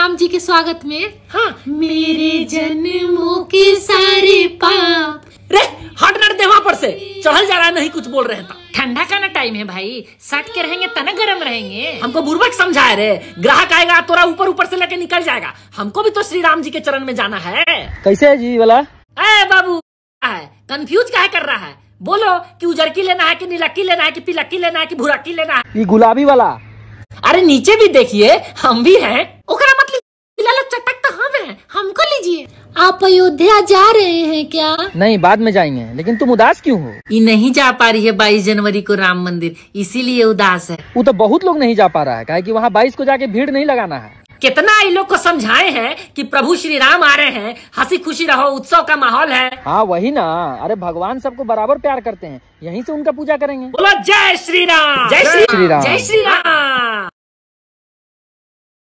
राम जी के स्वागत में। हाँ। मेरे जन्मों के सारे पाप। रे हट नट दे वहाँ पर से। चढ़ल जा रहा नहीं कुछ बोल रहे था ठंडा का ना टाइम है भाई। सट के रहेंगे तना गर्म रहेंगे। हमको बुर्बक समझाए रे। ग्राहक आएगा तोरा ऊपर ऊपर से लेके निकल जाएगा। हमको भी तो श्री राम जी के चरण में जाना है। कैसे है जी वाला? ए बाबू कंफ्यूज क्या कर रहा है? बोलो कि उजरकी लेना है कि नीलक्की लेना है कि पीलक्की लेना है कि भूरक्की लेना है? ये गुलाबी वाला। अरे नीचे भी देखिए हम भी हैं ओकरा मतलब फ़िलहाल चटक तो हम हैं हमको लीजिए आप अयोध्या जा रहे हैं क्या? नहीं बाद में जाएँगे। लेकिन तुम उदास क्यों हो? ये नहीं जा पा रही है बाईस जनवरी को राम मंदिर इसीलिए उदास है। वो तो बहुत लोग नहीं जा पा रहा है। काहे कि वहाँ बाईस को जाके भीड़ नहीं लगाना है। कितना इन लोग को समझाए हैं कि प्रभु श्री राम आ रहे हैं हँसी खुशी रहो उत्सव का माहौल है। हाँ वही ना। अरे भगवान सबको बराबर प्यार करते हैं। यहीं से उनका पूजा करेंगे। बोलो जय श्री राम। जय श्री राम। जय श्री राम।